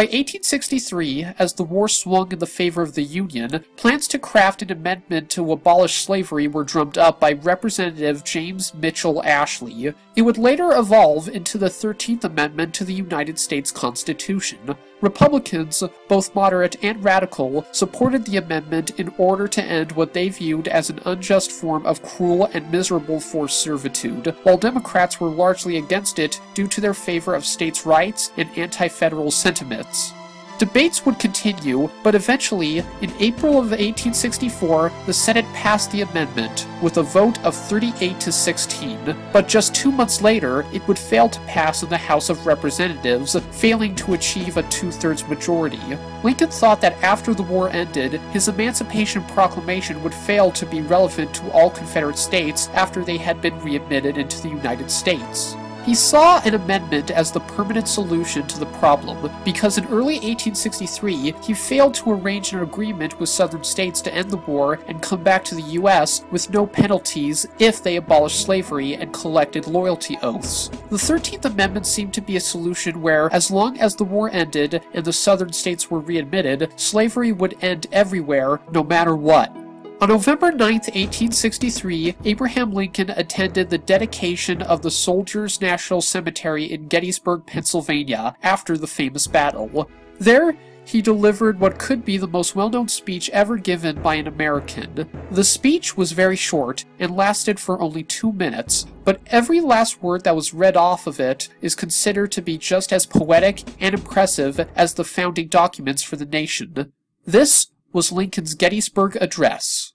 By 1863, as the war swung in the favor of the Union, plans to craft an amendment to abolish slavery were drummed up by Representative James Mitchell Ashley. It would later evolve into the 13th Amendment to the United States Constitution. Republicans, both moderate and radical, supported the amendment in order to end what they viewed as an unjust form of cruel and miserable forced servitude, while Democrats were largely against it due to their favor of states' rights and anti federal sentiments. Debates would continue, but eventually, in April of 1864, the Senate passed the amendment with a vote of 38 to 16. But just two months later, it would fail to pass in the House of Representatives, failing to achieve a two thirds majority. Lincoln thought that after the war ended, his Emancipation Proclamation would fail to be relevant to all Confederate states after they had been readmitted into the United States. He saw an amendment as the permanent solution to the problem because in early 1863 he failed to arrange an agreement with southern states to end the war and come back to the U.S. with no penalties if they abolished slavery and collected loyalty oaths. The 13th Amendment seemed to be a solution where, as long as the war ended and the southern states were readmitted, slavery would end everywhere, no matter what. On November 9, 1863, Abraham Lincoln attended the dedication of the Soldiers' National Cemetery in Gettysburg, Pennsylvania, after the famous battle. There, he delivered what could be the most well known speech ever given by an American. The speech was very short and lasted for only two minutes, but every last word that was read off of it is considered to be just as poetic and impressive as the founding documents for the nation. This was Lincoln's Gettysburg Address.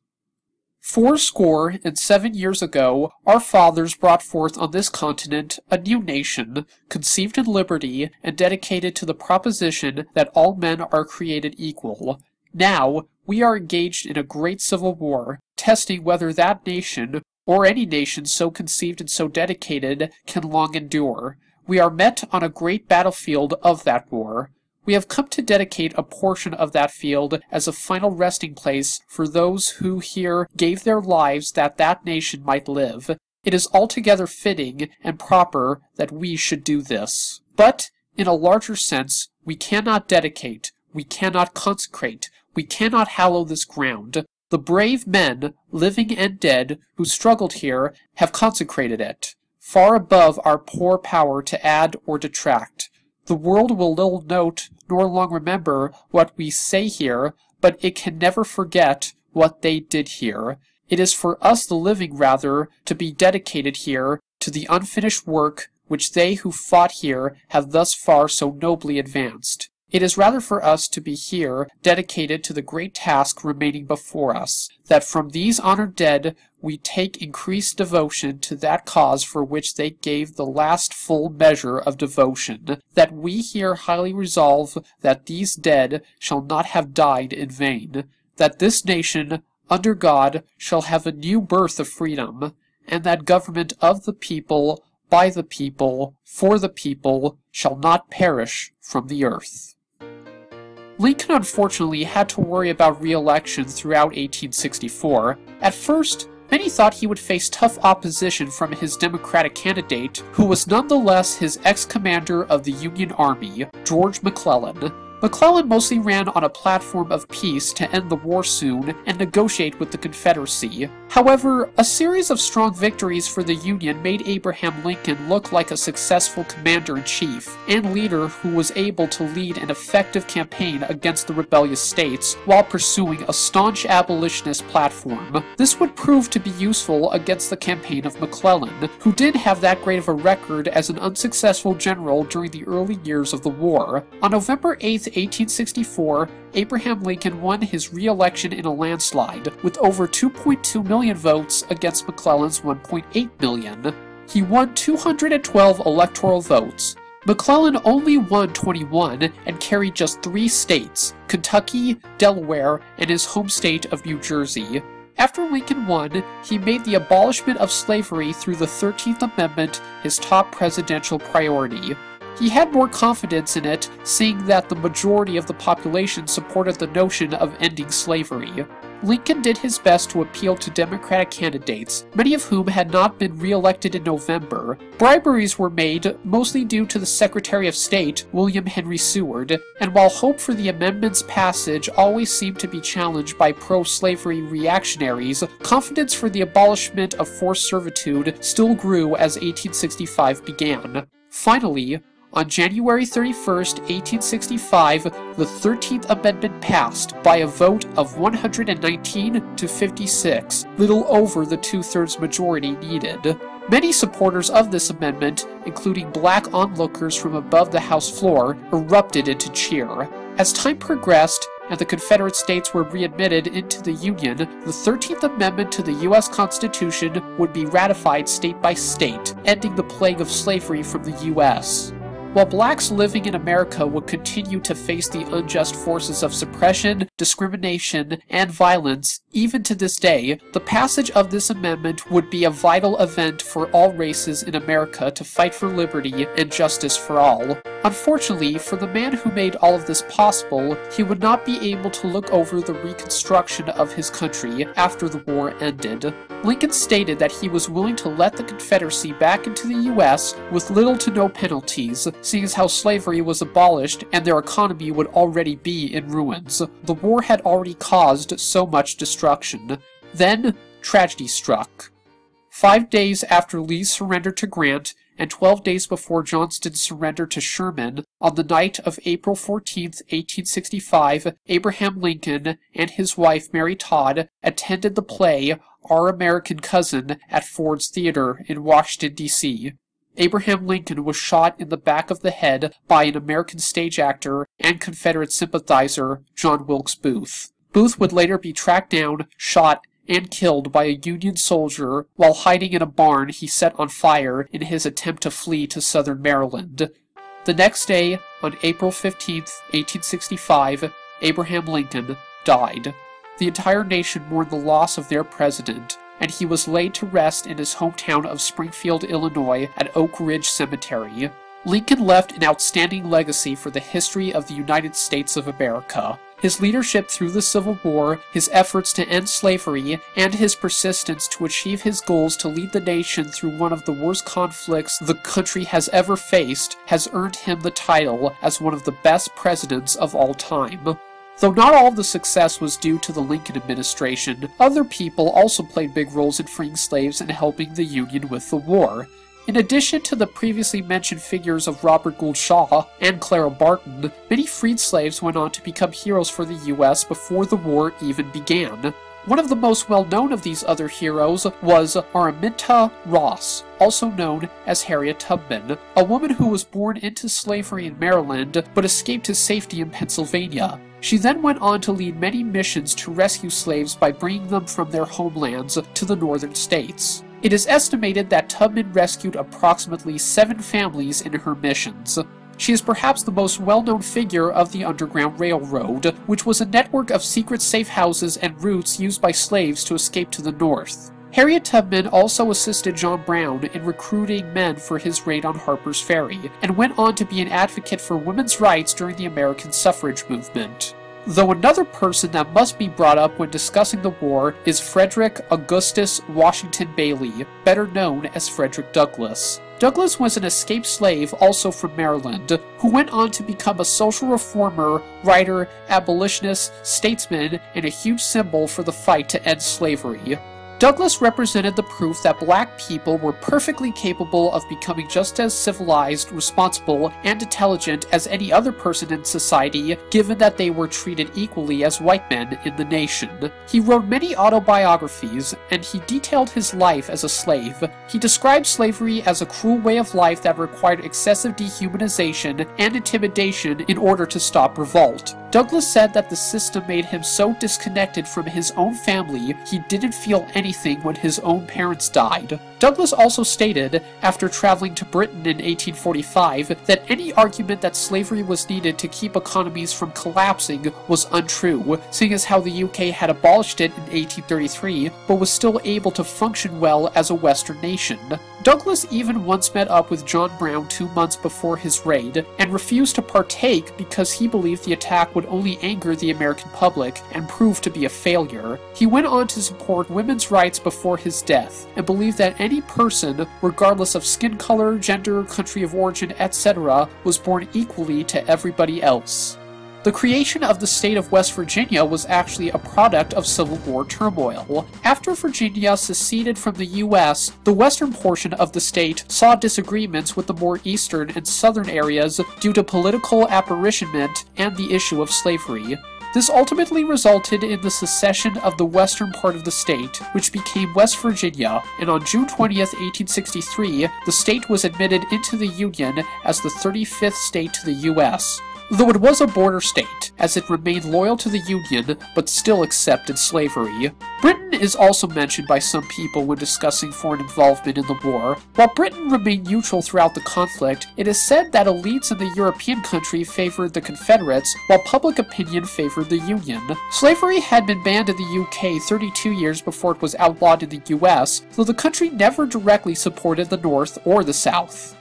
Four score and seven years ago, our fathers brought forth on this continent a new nation, conceived in liberty and dedicated to the proposition that all men are created equal. Now, we are engaged in a great civil war, testing whether that nation, or any nation so conceived and so dedicated, can long endure. We are met on a great battlefield of that war. We have come to dedicate a portion of that field as a final resting place for those who here gave their lives that that nation might live. It is altogether fitting and proper that we should do this. But, in a larger sense, we cannot dedicate, we cannot consecrate, we cannot hallow this ground. The brave men, living and dead, who struggled here, have consecrated it, far above our poor power to add or detract. The world will little note nor long remember what we say here, but it can never forget what they did here. It is for us the living, rather, to be dedicated here to the unfinished work which they who fought here have thus far so nobly advanced. It is rather for us to be here dedicated to the great task remaining before us, that from these honored dead we take increased devotion to that cause for which they gave the last full measure of devotion, that we here highly resolve that these dead shall not have died in vain, that this nation, under God, shall have a new birth of freedom, and that government of the people, by the people, for the people, shall not perish from the earth. Lincoln unfortunately had to worry about re-election throughout 1864. At first, many thought he would face tough opposition from his Democratic candidate, who was nonetheless his ex-commander of the Union Army, George McClellan. McClellan mostly ran on a platform of peace to end the war soon and negotiate with the Confederacy. However, a series of strong victories for the Union made Abraham Lincoln look like a successful commander in chief and leader who was able to lead an effective campaign against the rebellious states while pursuing a staunch abolitionist platform. This would prove to be useful against the campaign of McClellan, who did have that great of a record as an unsuccessful general during the early years of the war. On November 8, 1864, Abraham Lincoln won his re election in a landslide, with over 2.2 million votes against McClellan's 1.8 million. He won 212 electoral votes. McClellan only won 21 and carried just three states Kentucky, Delaware, and his home state of New Jersey. After Lincoln won, he made the abolishment of slavery through the 13th Amendment his top presidential priority. He had more confidence in it, seeing that the majority of the population supported the notion of ending slavery. Lincoln did his best to appeal to Democratic candidates, many of whom had not been re-elected in November. Briberies were made, mostly due to the Secretary of State, William Henry Seward, and while hope for the amendment's passage always seemed to be challenged by pro-slavery reactionaries, confidence for the abolishment of forced servitude still grew as 1865 began. Finally, On January 31, 1865, the 13th Amendment passed by a vote of 119 to 56, little over the two thirds majority needed. Many supporters of this amendment, including black onlookers from above the House floor, erupted into cheer. As time progressed, and the Confederate States were readmitted into the Union, the 13th Amendment to the U.S. Constitution would be ratified state by state, ending the plague of slavery from the U.S. While blacks living in America would continue to face the unjust forces of suppression, discrimination, and violence, even to this day, the passage of this amendment would be a vital event for all races in America to fight for liberty and justice for all. Unfortunately, for the man who made all of this possible, he would not be able to look over the reconstruction of his country after the war ended. Lincoln stated that he was willing to let the Confederacy back into the U.S. with little to no penalties, seeing as how slavery was abolished and their economy would already be in ruins. The war had already caused so much destruction. Then, tragedy struck. Five days after Lee's surrender to Grant, and 12 days before Johnston's surrender to Sherman, on the night of April 14, 1865, Abraham Lincoln and his wife Mary Todd attended the play Our American Cousin at Ford's Theater in Washington, D.C. Abraham Lincoln was shot in the back of the head by an American stage actor and Confederate sympathizer, John Wilkes Booth. Booth would later be tracked down, shot, and killed by a Union soldier while hiding in a barn he set on fire in his attempt to flee to southern Maryland. The next day, on April 15, 1865, Abraham Lincoln died. The entire nation mourned the loss of their president, and he was laid to rest in his hometown of Springfield, Illinois, at Oak Ridge Cemetery. Lincoln left an outstanding legacy for the history of the United States of America. His leadership through the Civil War, his efforts to end slavery, and his persistence to achieve his goals to lead the nation through one of the worst conflicts the country has ever faced has earned him the title as one of the best presidents of all time. Though not all of the success was due to the Lincoln administration, other people also played big roles in freeing slaves and helping the Union with the war. In addition to the previously mentioned figures of Robert Gould Shaw and Clara Barton, many freed slaves went on to become heroes for the U.S. before the war even began. One of the most well known of these other heroes was Araminta Ross, also known as Harriet Tubman, a woman who was born into slavery in Maryland but escaped to safety in Pennsylvania. She then went on to lead many missions to rescue slaves by bringing them from their homelands to the northern states. It is estimated that Tubman rescued approximately seven families in her missions. She is perhaps the most well known figure of the Underground Railroad, which was a network of secret safe houses and routes used by slaves to escape to the north. Harriet Tubman also assisted John Brown in recruiting men for his raid on Harper's Ferry, and went on to be an advocate for women's rights during the American suffrage movement. Though another person that must be brought up when discussing the war is Frederick Augustus Washington Bailey, better known as Frederick Douglass. Douglass was an escaped slave, also from Maryland, who went on to become a social reformer, writer, abolitionist, statesman, and a huge symbol for the fight to end slavery. Douglass represented the proof that black people were perfectly capable of becoming just as civilized, responsible, and intelligent as any other person in society, given that they were treated equally as white men in the nation. He wrote many autobiographies, and he detailed his life as a slave. He described slavery as a cruel way of life that required excessive dehumanization and intimidation in order to stop revolt. Douglass said that the system made him so disconnected from his own family he didn't feel anything when his own parents died. Douglass also stated, after traveling to Britain in 1845, that any argument that slavery was needed to keep economies from collapsing was untrue, seeing as how the UK had abolished it in 1833 but was still able to function well as a Western nation. Douglass even once met up with John Brown two months before his raid and refused to partake because he believed the attack would only anger the American public and prove to be a failure. He went on to support women's rights before his death and believed that any person, regardless of skin color, gender, country of origin, etc., was born equally to everybody else. The creation of the state of West Virginia was actually a product of Civil War turmoil. After Virginia seceded from the U.S., the western portion of the state saw disagreements with the more eastern and southern areas due to political apportionment and the issue of slavery. This ultimately resulted in the secession of the western part of the state, which became West Virginia, and on June 20, 1863, the state was admitted into the Union as the 35th state to the U.S though it was a border state, as it remained loyal to the Union but still accepted slavery. Britain is also mentioned by some people when discussing foreign involvement in the war. While Britain remained neutral throughout the conflict, it is said that elites in the European country favored the Confederates, while public opinion favored the Union. Slavery had been banned in the UK 32 years before it was outlawed in the US, though the country never directly supported the North or the South.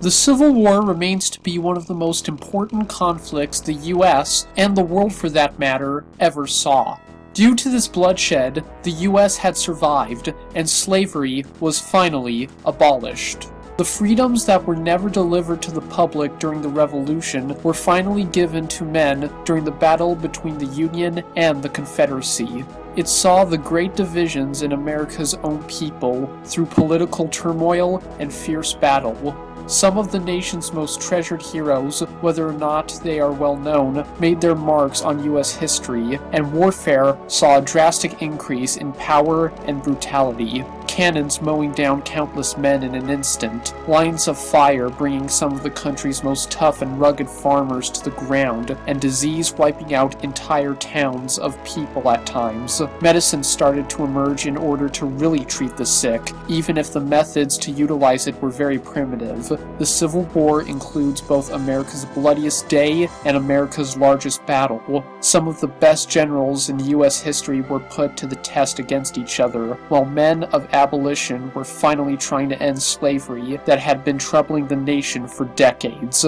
The Civil War remains to be one of the most important conflicts the US, and the world for that matter, ever saw. Due to this bloodshed, the US had survived, and slavery was finally abolished. The freedoms that were never delivered to the public during the Revolution were finally given to men during the battle between the Union and the Confederacy. It saw the great divisions in America's own people through political turmoil and fierce battle, some of the nation's most treasured heroes, whether or not they are well known, made their marks on US history, and warfare saw a drastic increase in power and brutality cannons mowing down countless men in an instant, lines of fire bringing some of the country's most tough and rugged farmers to the ground, and disease wiping out entire towns of people at times. Medicine started to emerge in order to really treat the sick, even if the methods to utilize it were very primitive. The Civil War includes both America's bloodiest day and America's largest battle. Some of the best generals in U.S. history were put to the test against each other, while men of abolition were finally trying to end slavery that had been troubling the nation for decades.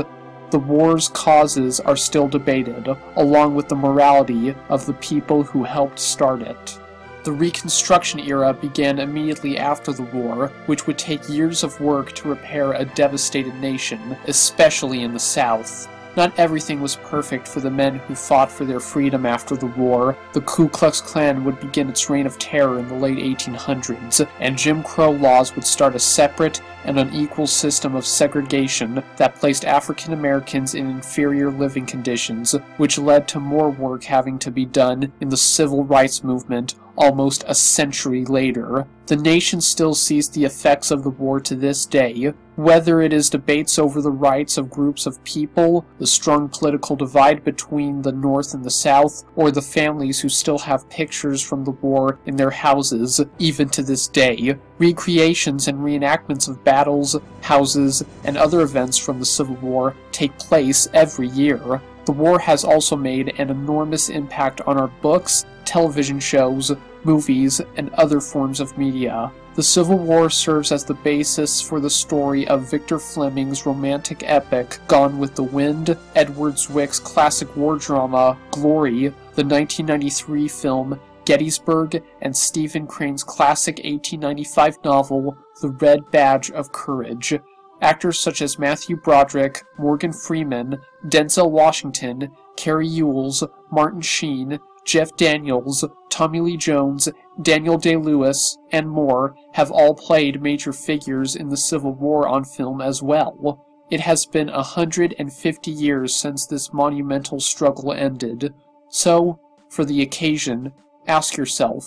The war's causes are still debated, along with the morality of the people who helped start it. The Reconstruction era began immediately after the war, which would take years of work to repair a devastated nation, especially in the South. Not everything was perfect for the men who fought for their freedom after the war. The Ku Klux Klan would begin its reign of terror in the late 1800s, and Jim Crow laws would start a separate and unequal system of segregation that placed African Americans in inferior living conditions, which led to more work having to be done in the civil rights movement almost a century later. The nation still sees the effects of the war to this day, whether it is debates over the rights of groups of people, the strong political divide between the North and the South, or the families who still have pictures from the war in their houses, even to this day. Recreations and reenactments of battles, houses, and other events from the Civil War take place every year. The war has also made an enormous impact on our books, television shows, movies, and other forms of media. The Civil War serves as the basis for the story of Victor Fleming's romantic epic Gone with the Wind, Edward Zwick's classic war drama Glory, the 1993 film Gettysburg, and Stephen Crane's classic 1895 novel The Red Badge of Courage. Actors such as Matthew Broderick, Morgan Freeman, Denzel Washington, Cary Elwes, Martin Sheen, Jeff Daniels, Tommy Lee Jones, Daniel Day Lewis, and more have all played major figures in the Civil War on film as well. It has been a 150 years since this monumental struggle ended. So, for the occasion, ask yourself,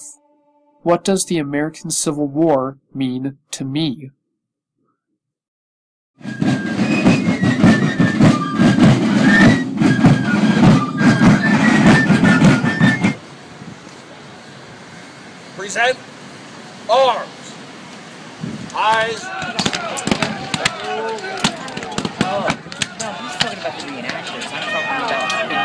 what does the American Civil War mean to me? Present arms. Eyes. Oh, no, he's talking about the reenactors. I'm talking about